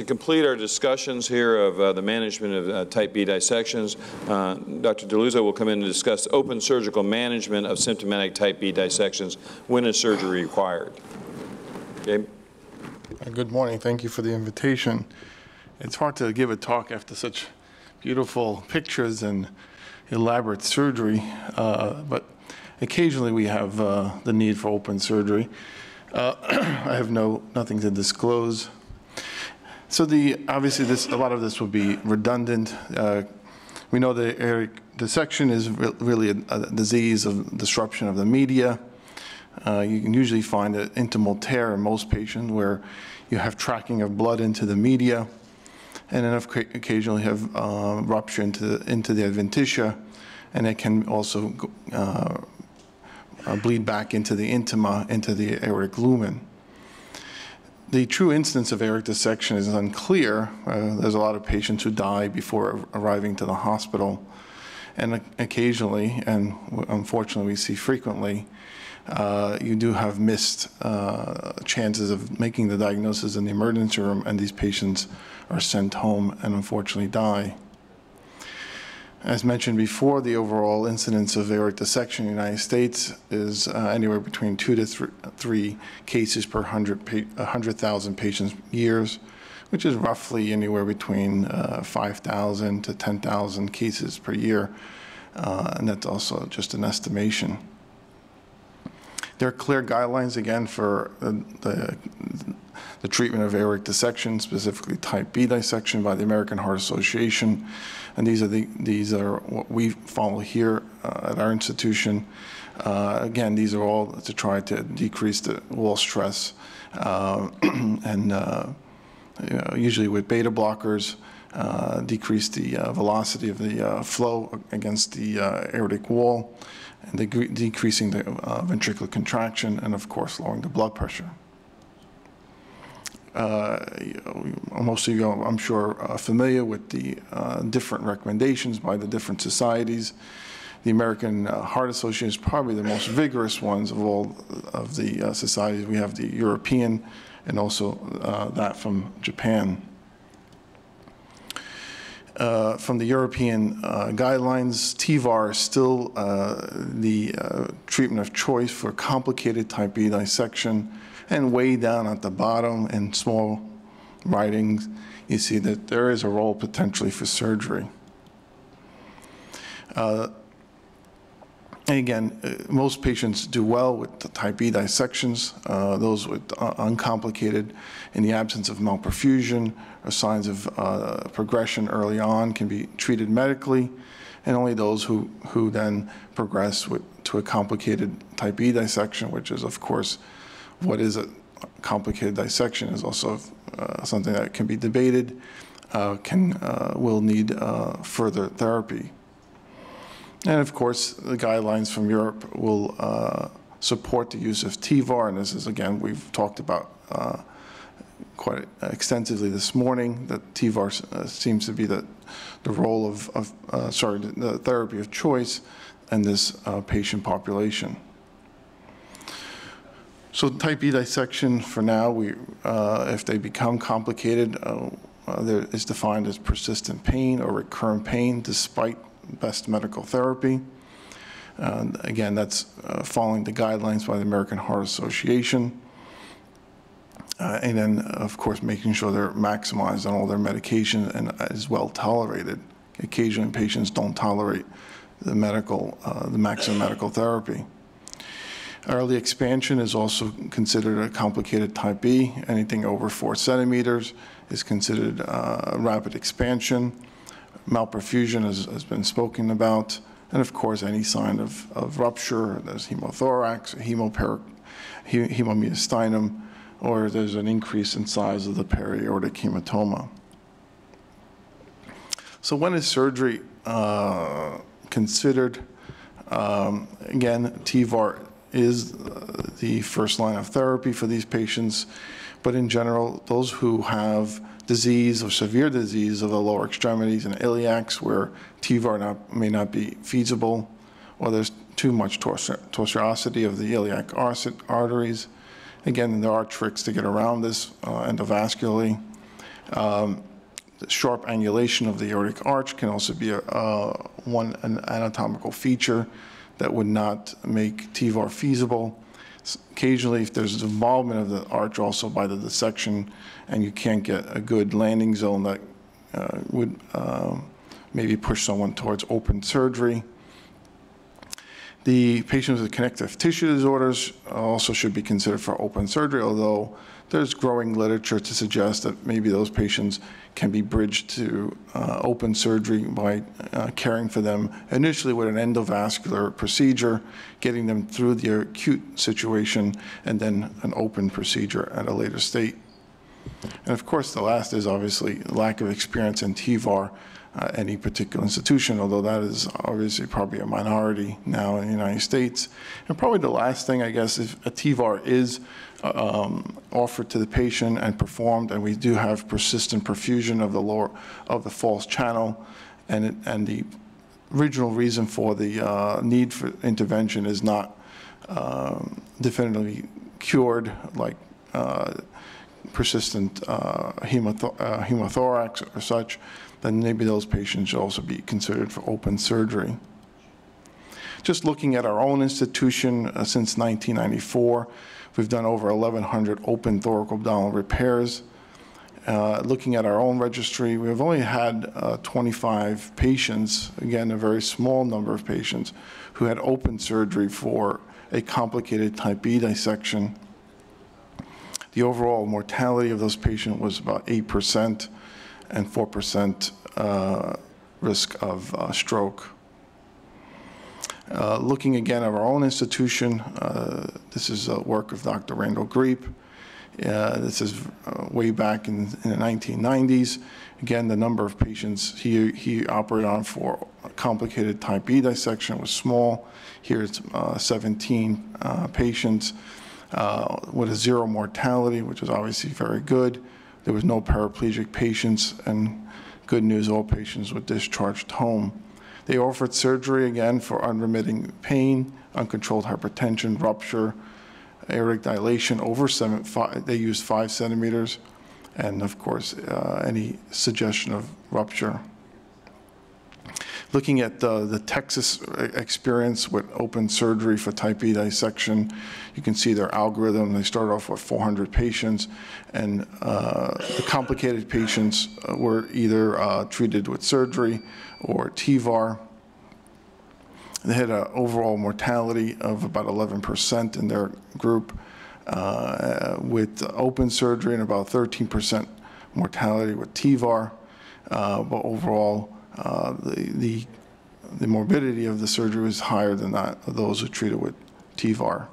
To complete our discussions here of uh, the management of uh, type B dissections, uh, Dr. Di Luozzo will come in and discuss open surgical management of symptomatic type B dissections when is surgery required. Uh, Good morning. Thank you for the invitation. It's hard to give a talk after such beautiful pictures and elaborate surgery, uh, but occasionally we have uh, the need for open surgery. I have no nothing to disclose. So the obviously this a lot of this will be redundant. Uh, we know that aortic dissection is re- really a, a disease of disruption of the media. Uh, you can usually find an intimal tear in most patients where you have tracking of blood into the media, and then occasionally have uh, rupture into the, into the adventitia, and it can also uh, uh, bleed back into the intima, into the aortic lumen. The true instance of aortic dissection is unclear. Uh, there's a lot of patients who die before arriving to the hospital, and occasionally, and unfortunately we see frequently, uh, you do have missed uh, chances of making the diagnosis in the emergency room, and these patients are sent home and unfortunately die. As mentioned before, the overall incidence of aortic dissection in the United States is uh, anywhere between two to thr- three cases per 100 pa- 100,000 patients years, which is roughly anywhere between uh, 5,000 to 10,000 cases per year, uh, and that's also just an estimation. There are clear guidelines, again, for uh, the, the treatment of aortic dissection, specifically type B dissection by the American Heart Association. And these are, the, these are what we follow here uh, at our institution. Uh, Again, these are all to try to decrease the wall stress. uh, And uh, you know, usually with beta blockers, uh, decrease the uh, velocity of the flow against the aortic wall, and decreasing the ventricular contraction, and of course, lowering the blood pressure. Uh, Most of you, I'm sure, are familiar with the uh, different recommendations by the different societies. The American uh, Heart Association is probably the most vigorous ones of all of the uh, societies. We have the European and also uh, that from Japan. Uh, From the European guidelines, TEVAR is still the treatment of choice for complicated type B dissection. And way down at the bottom in small writings, you see that there is a role potentially for surgery. Uh, and again, uh, most patients do well with type B dissections. Uh, Those with uncomplicated, in the absence of malperfusion or signs of uh, progression early on, can be treated medically. And only those who, who then progress with, to a complicated type B dissection, which is, of course, what is a complicated dissection, is also uh, something that can be debated, uh, can, uh, will need uh, further therapy. And of course, the guidelines from Europe will uh, support the use of TEVAR, and this is, again, we've talked about uh, quite extensively this morning, that TEVAR seems to be the, the role of, of sorry, the therapy of choice in this patient population. So type B dissection, for now, we, uh, if they become complicated, uh, uh, there is defined as persistent pain or recurrent pain despite best medical therapy. Again, that's uh, following the guidelines by the American Heart Association. Uh, And then, of course, making sure they're maximized on all their medication and is well tolerated. Occasionally, patients don't tolerate the medical, uh, the maximum medical therapy. Early expansion is also considered a complicated type B. Anything over four centimeters is considered uh, rapid expansion. Malperfusion has, has been spoken about. And of course, any sign of, of rupture, there's hemothorax, hemoperic, he- hemomediastinum, or there's an increase in size of the periaortic hematoma. So when is surgery uh, considered? Um, Again, TEVAR is uh, the first line of therapy for these patients, but in general, those who have disease or severe disease of the lower extremities and iliacs where TEVAR not- may not be feasible, or there's too much torsi- tortuosity of the iliac arteries. Again, there are tricks to get around this uh, endovascularly. Um, Sharp angulation of the aortic arch can also be a, uh, one an anatomical feature that would not make TEVAR feasible. Occasionally, if there's involvement of the arch also by the dissection, and you can't get a good landing zone that uh, would um, maybe push someone towards open surgery. The patients with connective tissue disorders also should be considered for open surgery, although there's growing literature to suggest that maybe those patients can be bridged to uh, open surgery by uh, caring for them initially with an endovascular procedure, getting them through the acute situation, and then an open procedure at a later state. And of course, the last is obviously lack of experience in TEVAR, uh, any particular institution, although that is obviously probably a minority now in the United States. And probably the last thing, I guess, if a TEVAR is uh, um, offered to the patient and performed, and we do have persistent perfusion of the lower, of the false channel, and, it- and the original reason for the uh, need for intervention is not um, definitively cured, like uh, persistent uh, uh, hemothorax or such, then maybe those patients should also be considered for open surgery. Just looking at our own institution, uh, since 1994, we've done over 1,100 open thoracoabdominal repairs. Uh, Looking at our own registry, we've only had uh, 25 patients, again, a very small number of patients, who had open surgery for a complicated type B dissection. The overall mortality of those patients was about 8% and 4% uh, risk of uh, stroke. Uh, Looking again at our own institution, uh, this is a work of Dr. Randall Griepp. Uh, This is uh, way back in in the 1990s. Again, the number of patients he he operated on for complicated type B dissection was small. Here it's uh, 17 uh, patients uh, with a zero mortality, which is obviously very good. There was no paraplegic patients, and good news, all patients were discharged home. They offered surgery again for unremitting pain, uncontrolled hypertension, rupture, aortic dilation over seven, five, they used five centimeters, and of course, uh, any suggestion of rupture. Looking at the Texas e- experience with open surgery for type B dissection, you can see their algorithm. They started off with 400 patients, and uh, the complicated patients uh, were either uh, treated with surgery or TEVAR. They had an overall mortality of about 11% in their group, uh, with open surgery and about 13% mortality with TEVAR. Uh, But overall, uh, the the the morbidity of the surgery was higher than that of those who treated with TEVAR.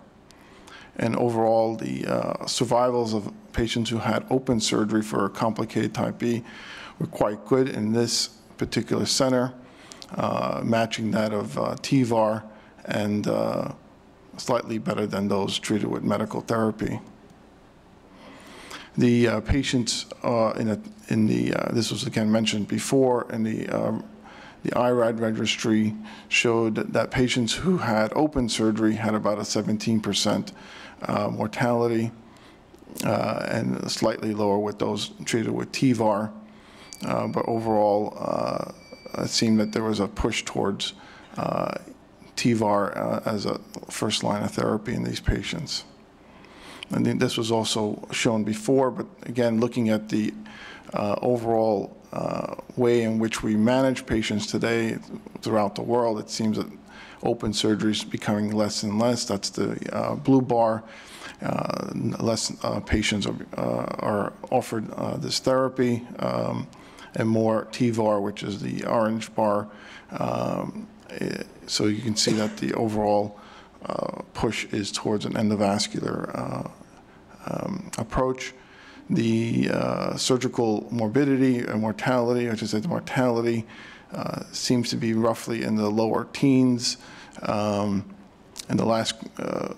And overall, the uh, survivals of patients who had open surgery for a complicated type B were quite good in this particular center, uh, matching that of uh, TEVAR and uh, slightly better than those treated with medical therapy. The uh, patients uh, in a- in the, uh, this was again mentioned before, in the um, the IRAD registry showed that patients who had open surgery had about a 17% uh, mortality uh, and slightly lower with those treated with TEVAR. Uh, But overall, it seemed that there was a push towards TEVAR as a first line of therapy in these patients. I think this was also shown before, but again, looking at the uh, overall uh, way in which we manage patients today throughout the world, it seems that open surgery is becoming less and less. That's the uh, blue bar. Uh, Less uh, patients are uh, are offered this therapy, um, and more TEVAR, which is the orange bar. Um, eh, So you can see that the overall uh, push is towards an endovascular uh, um, approach. The uh, surgical morbidity and mortality, I should say the mortality, uh, seems to be roughly in the lower teens. Um, And the last uh,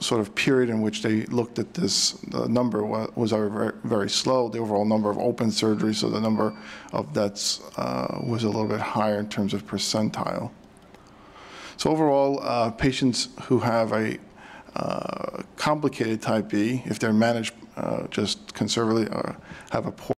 sort of period in which they looked at this, the number wa- was very, very slow, the overall number of open surgeries, so the number of deaths uh, was a little bit higher in terms of percentile. So overall, uh, patients who have a uh, complicated type B, if they're managed uh, just conservatively, uh, have a poor